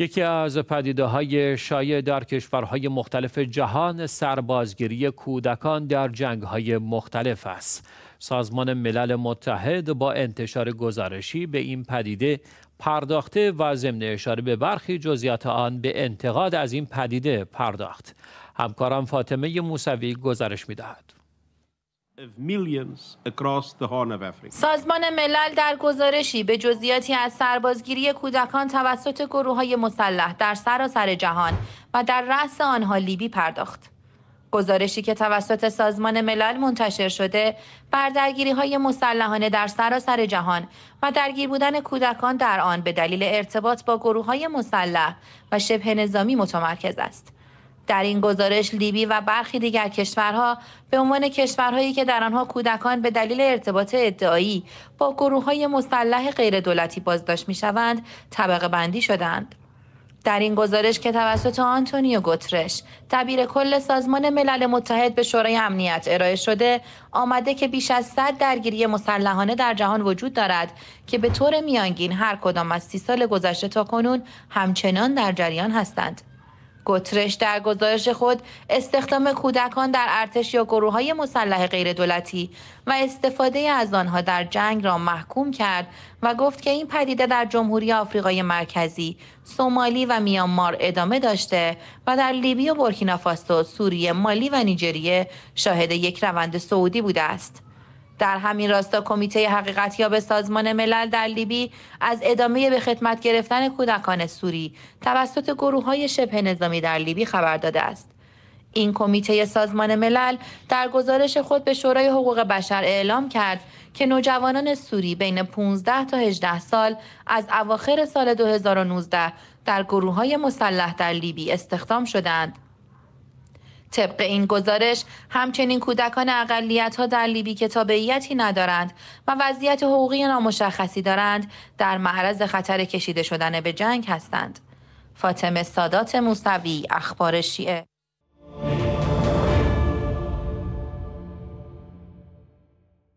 یکی از پدیده های شایع در کشورهای مختلف جهان سربازگیری کودکان در جنگ های مختلف است. سازمان ملل متحد با انتشار گزارشی به این پدیده پرداخته و ضمن اشاره به برخی جزئیات آن به انتقاد از این پدیده پرداخت. همکارم فاطمه موسوی گزارش می‌دهد. سازمان ملل در گزارشی به جزئیاتی از سربازگیری کودکان توسط گروه های مسلح در سراسر جهان و در رأس آنها لیبی پرداخت. گزارشی که توسط سازمان ملل منتشر شده بر درگیری های مسلحانه در سراسر جهان و درگیر بودن کودکان در آن به دلیل ارتباط با گروه های مسلح و شبه نظامی متمرکز است. در این گزارش لیبی و برخی دیگر کشورها به عنوان کشورهایی که در آنها کودکان به دلیل ارتباط ادعایی با گروه های مسلح غیر دولتی بازداشت می شوند طبقه بندی شدند. در این گزارش که توسط آنتونیو گوترش دبیر کل سازمان ملل متحد به شورای امنیت ارائه شده آمده که بیش از صد درگیری مسلحانه در جهان وجود دارد که به طور میانگین هر کدام از سی سال گذشته تا کنون همچنان در جریان هستند گترش در گزارش خود استخدام کودکان در ارتش یا گروه های مسلح غیر دولتی و استفاده از آنها در جنگ را محکوم کرد و گفت که این پدیده در جمهوری آفریقای مرکزی، سومالی و میانمار ادامه داشته و در لیبی و بورکینافاسو، سوریه، مالی و نیجریه شاهد یک روند سعودی بوده است. در همین راستا کمیته حقیقتیاب سازمان ملل در لیبی از ادامه به خدمت گرفتن کودکان سوری توسط گروه های شبه نظامی در لیبی خبر داده است. این کمیته سازمان ملل در گزارش خود به شورای حقوق بشر اعلام کرد که نوجوانان سوری بین 15 تا 18 سال از اواخر سال 2019 در گروه های مسلح در لیبی استخدام شدند. طبق این گزارش همچنین کودکان اقلیت ها در لیبی که تابعیتی ندارند و وضعیت حقوقی نامشخصی دارند در معرض خطر کشیده شدن به جنگ هستند. فاطمه سادات موسوی اخبار شیعه